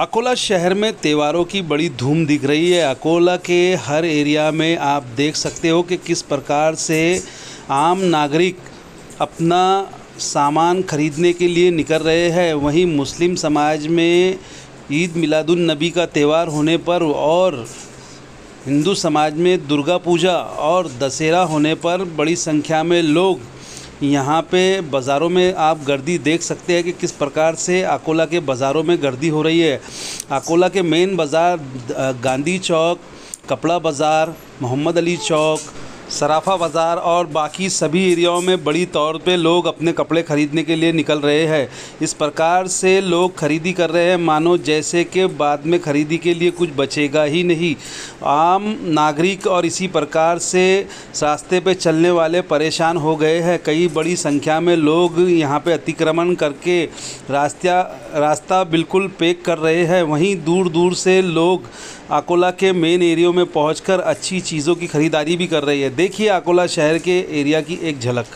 अकोला शहर में त्योहारों की बड़ी धूम दिख रही है। अकोला के हर एरिया में आप देख सकते हो कि किस प्रकार से आम नागरिक अपना सामान खरीदने के लिए निकल रहे हैं। वहीं मुस्लिम समाज में ईद मिलादुन नबी का त्यौहार होने पर और हिंदू समाज में दुर्गा पूजा और दशहरा होने पर बड़ी संख्या में लोग यहाँ पे बाज़ारों में आप गर्दी देख सकते हैं कि किस प्रकार से अकोला के बाज़ारों में गर्दी हो रही है। अकोला के मेन बाज़ार गांधी चौक, कपड़ा बाज़ार, मोहम्मद अली चौक सराफा बाज़ार और बाकी सभी एरियाओं में बड़ी तौर पे लोग अपने कपड़े ख़रीदने के लिए निकल रहे हैं। इस प्रकार से लोग खरीदी कर रहे हैं। मानो जैसे कि बाद में ख़रीदी के लिए कुछ बचेगा ही नहीं। आम नागरिक और इसी प्रकार से रास्ते पे चलने वाले परेशान हो गए हैं। कई बड़ी संख्या में लोग यहाँ पे अतिक्रमण करके रास्ता रास्ता बिल्कुल पैक कर रहे हैं। वहीं दूर दूर से लोग अकोला के मेन एरियो में पहुंचकर अच्छी चीज़ों की ख़रीदारी भी कर रही है। देखिए अकोला शहर के एरिया की एक झलक।